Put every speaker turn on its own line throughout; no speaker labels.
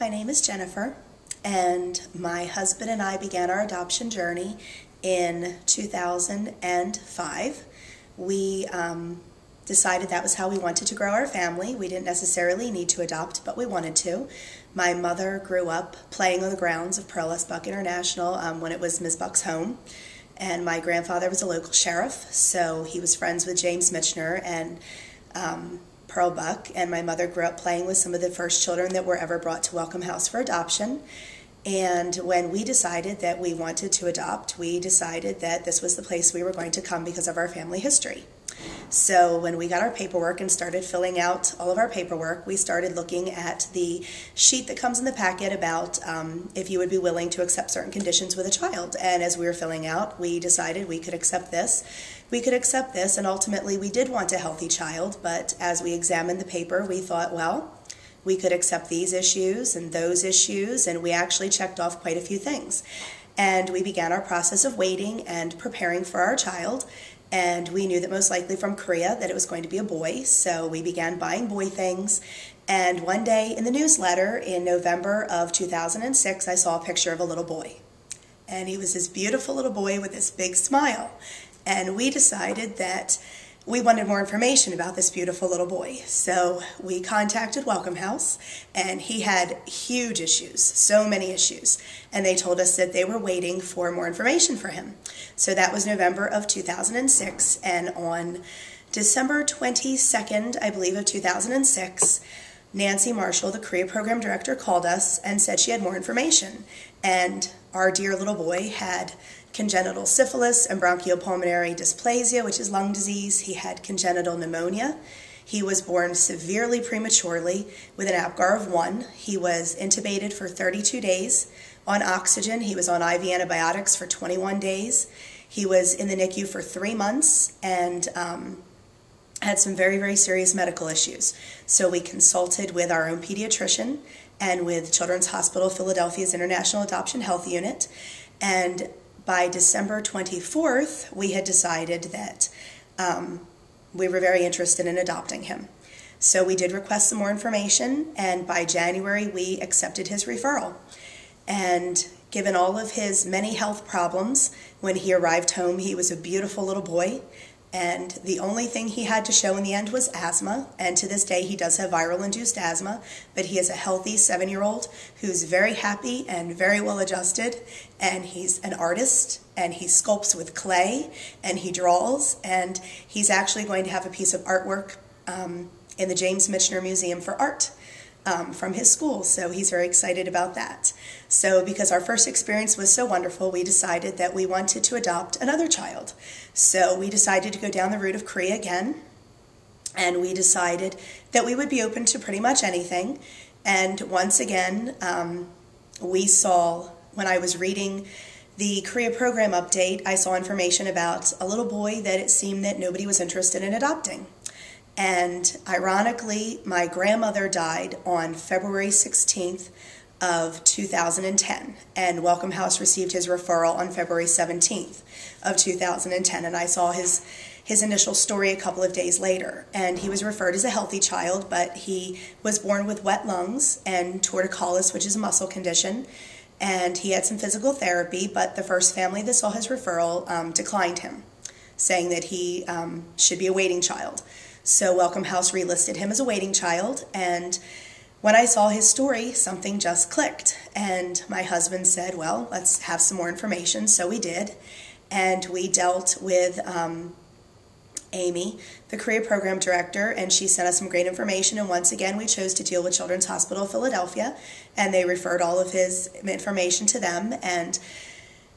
My name is Jennifer, and my husband and I began our adoption journey in 2005. We um, decided that was how we wanted to grow our family. We didn't necessarily need to adopt, but we wanted to. My mother grew up playing on the grounds of Pearl S. Buck International um, when it was Ms. Buck's home. And my grandfather was a local sheriff, so he was friends with James Michener and um, Pearl Buck. And my mother grew up playing with some of the first children that were ever brought to Welcome House for adoption. And when we decided that we wanted to adopt, we decided that this was the place we were going to come because of our family history. So when we got our paperwork and started filling out all of our paperwork, we started looking at the sheet that comes in the packet about um, if you would be willing to accept certain conditions with a child. And as we were filling out, we decided we could accept this. We could accept this, and ultimately we did want a healthy child, but as we examined the paper, we thought, well, we could accept these issues and those issues, and we actually checked off quite a few things. And we began our process of waiting and preparing for our child. And we knew that most likely from Korea that it was going to be a boy, so we began buying boy things. And one day in the newsletter in November of 2006, I saw a picture of a little boy. And he was this beautiful little boy with this big smile. And we decided that we wanted more information about this beautiful little boy. So we contacted Welcome House, and he had huge issues, so many issues. And they told us that they were waiting for more information for him. So that was November of 2006, and on December 22nd, I believe, of 2006, Nancy Marshall, the Korea program director, called us and said she had more information. And our dear little boy had congenital syphilis and bronchopulmonary dysplasia, which is lung disease. He had congenital pneumonia. He was born severely prematurely with an APGAR of 1. He was intubated for 32 days on oxygen. He was on IV antibiotics for 21 days. He was in the NICU for three months and um, had some very, very serious medical issues. So we consulted with our own pediatrician and with Children's Hospital Philadelphia's International Adoption Health Unit. And by December 24th, we had decided that um, we were very interested in adopting him. So we did request some more information, and by January, we accepted his referral. And given all of his many health problems, when he arrived home, he was a beautiful little boy and the only thing he had to show in the end was asthma. And to this day, he does have viral induced asthma, but he is a healthy seven year old who's very happy and very well adjusted. And he's an artist and he sculpts with clay and he draws. And he's actually going to have a piece of artwork um, in the James Michener Museum for Art um, from his school, so he's very excited about that. So, because our first experience was so wonderful, we decided that we wanted to adopt another child. So, we decided to go down the route of Korea again, and we decided that we would be open to pretty much anything. And once again, um, we saw when I was reading the Korea program update, I saw information about a little boy that it seemed that nobody was interested in adopting. And ironically, my grandmother died on February 16th of 2010, and Welcome House received his referral on February 17th of 2010, and I saw his his initial story a couple of days later. And he was referred as a healthy child, but he was born with wet lungs and torticollis, which is a muscle condition. And he had some physical therapy, but the first family that saw his referral um, declined him, saying that he um, should be a waiting child. So Welcome House relisted him as a waiting child, and when I saw his story, something just clicked. And my husband said, Well, let's have some more information. So we did. And we dealt with um, Amy, the Korea program director, and she sent us some great information. And once again, we chose to deal with Children's Hospital of Philadelphia, and they referred all of his information to them. And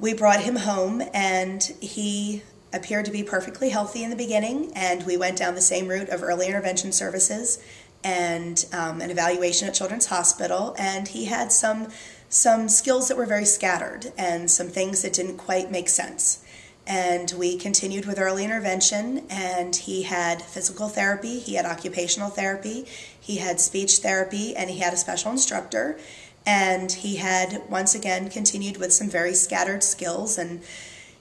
we brought him home, and he appeared to be perfectly healthy in the beginning, and we went down the same route of early intervention services and um, an evaluation at Children's Hospital. And he had some some skills that were very scattered and some things that didn't quite make sense. And we continued with early intervention, and he had physical therapy, he had occupational therapy, he had speech therapy, and he had a special instructor. And he had once again continued with some very scattered skills and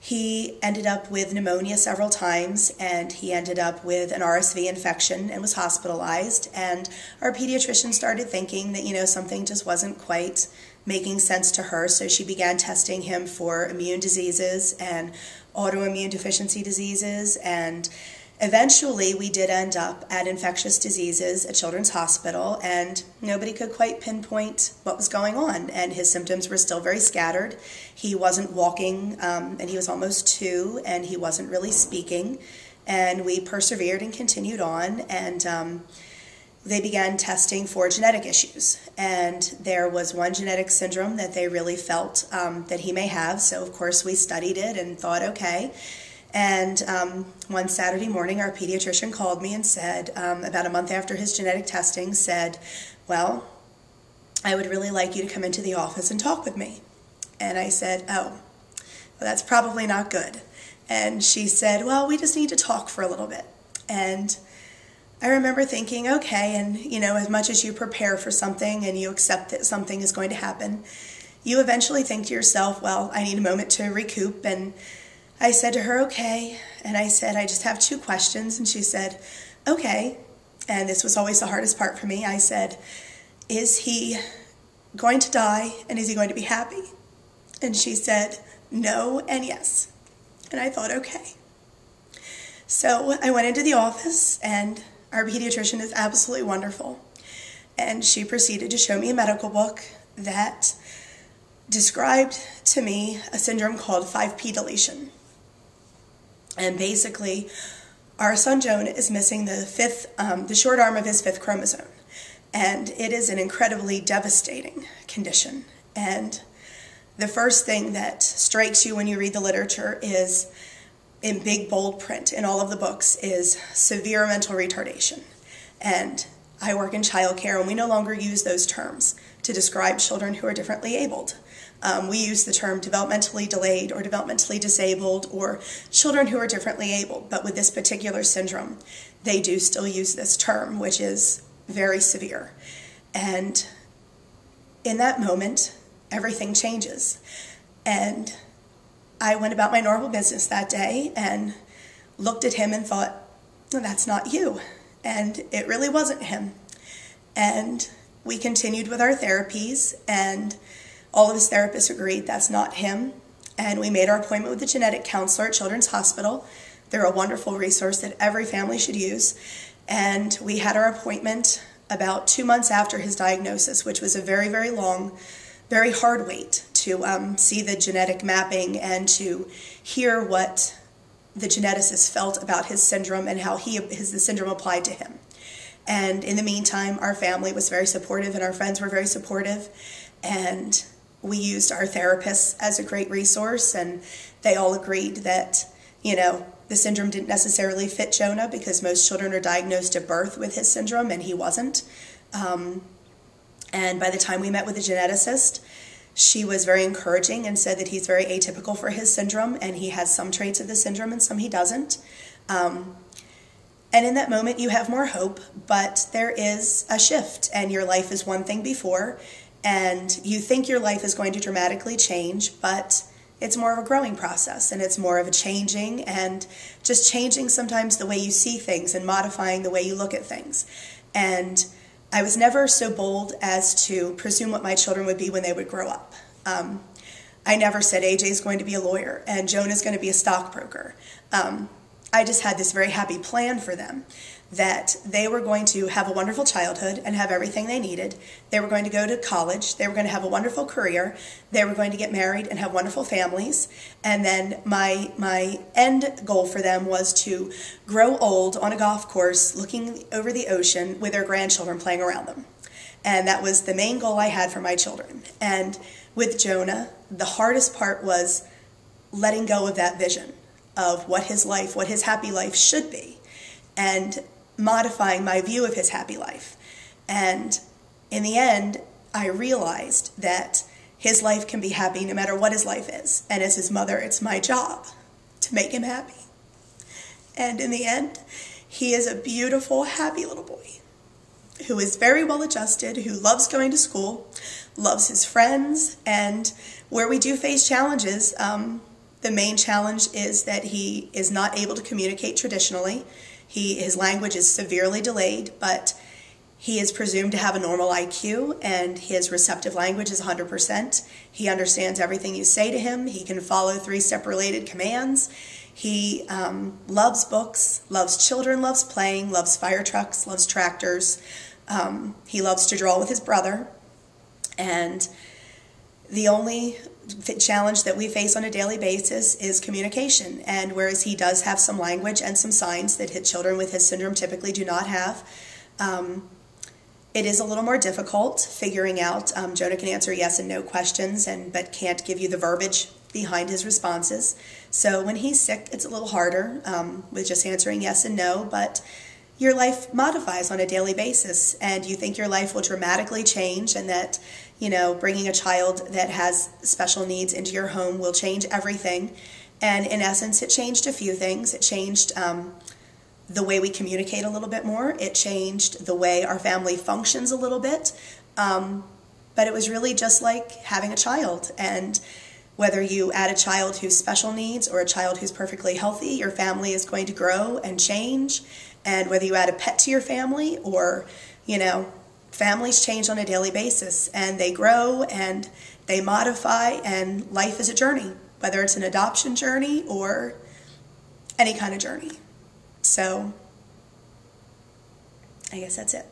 he ended up with pneumonia several times and he ended up with an RSV infection and was hospitalized. And our pediatrician started thinking that, you know, something just wasn't quite making sense to her. So she began testing him for immune diseases and autoimmune deficiency diseases and Eventually, we did end up at infectious diseases at Children's Hospital, and nobody could quite pinpoint what was going on. And his symptoms were still very scattered. He wasn't walking, um, and he was almost two, and he wasn't really speaking. And we persevered and continued on, and um, they began testing for genetic issues. And there was one genetic syndrome that they really felt um, that he may have. So, of course, we studied it and thought, okay and um, one Saturday morning, our pediatrician called me and said, um, about a month after his genetic testing, said, Well, I would really like you to come into the office and talk with me. And I said, Oh, well, that's probably not good. And she said, Well, we just need to talk for a little bit. And I remember thinking, okay, and you know, as much as you prepare for something and you accept that something is going to happen, you eventually think to yourself, well, I need a moment to recoup and I said to her, okay. And I said, I just have two questions. And she said, okay. And this was always the hardest part for me. I said, is he going to die and is he going to be happy? And she said, no and yes. And I thought, okay. So I went into the office and our pediatrician is absolutely wonderful. And she proceeded to show me a medical book that described to me a syndrome called 5p deletion. And basically, our son Jonah is missing the fifth, um, the short arm of his fifth chromosome. And it is an incredibly devastating condition. And the first thing that strikes you when you read the literature is in big bold print in all of the books is severe mental retardation. And I work in childcare and we no longer use those terms to describe children who are differently abled. Um, we use the term developmentally delayed or developmentally disabled or children who are differently abled, but with this particular syndrome, they do still use this term, which is very severe. And in that moment, everything changes. And I went about my normal business that day and looked at him and thought, that's not you. And it really wasn't him. And we continued with our therapies and all of his therapists agreed that's not him, and we made our appointment with the genetic counselor at Children's Hospital. They're a wonderful resource that every family should use. And we had our appointment about two months after his diagnosis, which was a very, very long, very hard wait to um, see the genetic mapping and to hear what the geneticist felt about his syndrome and how he his the syndrome applied to him. And in the meantime, our family was very supportive and our friends were very supportive. And we used our therapists as a great resource, and they all agreed that, you know, the syndrome didn't necessarily fit Jonah because most children are diagnosed at birth with his syndrome, and he wasn't. Um, and by the time we met with the geneticist, she was very encouraging and said that he's very atypical for his syndrome, and he has some traits of the syndrome and some he doesn't. Um, and in that moment, you have more hope, but there is a shift, and your life is one thing before, and you think your life is going to dramatically change, but it's more of a growing process and it's more of a changing and just changing sometimes the way you see things and modifying the way you look at things. And I was never so bold as to presume what my children would be when they would grow up. Um, I never said AJ is going to be a lawyer and Joan is going to be a stockbroker. Um, I just had this very happy plan for them that they were going to have a wonderful childhood and have everything they needed. They were going to go to college. They were going to have a wonderful career. They were going to get married and have wonderful families. And then my my end goal for them was to grow old on a golf course looking over the ocean with their grandchildren playing around them. And that was the main goal I had for my children. And with Jonah, the hardest part was letting go of that vision of what his life, what his happy life should be, and modifying my view of his happy life. And in the end, I realized that his life can be happy no matter what his life is. And as his mother, it's my job to make him happy. And in the end, he is a beautiful, happy little boy who is very well adjusted, who loves going to school, loves his friends, and where we do face challenges, um, the main challenge is that he is not able to communicate traditionally. He, his language is severely delayed, but he is presumed to have a normal IQ and his receptive language is 100%. He understands everything you say to him. He can follow three step related commands. He um, loves books, loves children, loves playing, loves fire trucks, loves tractors. Um, he loves to draw with his brother. And the only challenge that we face on a daily basis is communication. And whereas he does have some language and some signs that his children with his syndrome typically do not have, um, it is a little more difficult figuring out. Um, Jonah can answer yes and no questions, and but can't give you the verbiage behind his responses. So when he's sick, it's a little harder um, with just answering yes and no. But your life modifies on a daily basis, and you think your life will dramatically change, and that you know bringing a child that has special needs into your home will change everything. And in essence, it changed a few things. It changed. Um, the way we communicate a little bit more. It changed the way our family functions a little bit. Um, but it was really just like having a child. And whether you add a child who's special needs or a child who's perfectly healthy, your family is going to grow and change. And whether you add a pet to your family or, you know, families change on a daily basis and they grow and they modify, and life is a journey, whether it's an adoption journey or any kind of journey. So I guess that's it.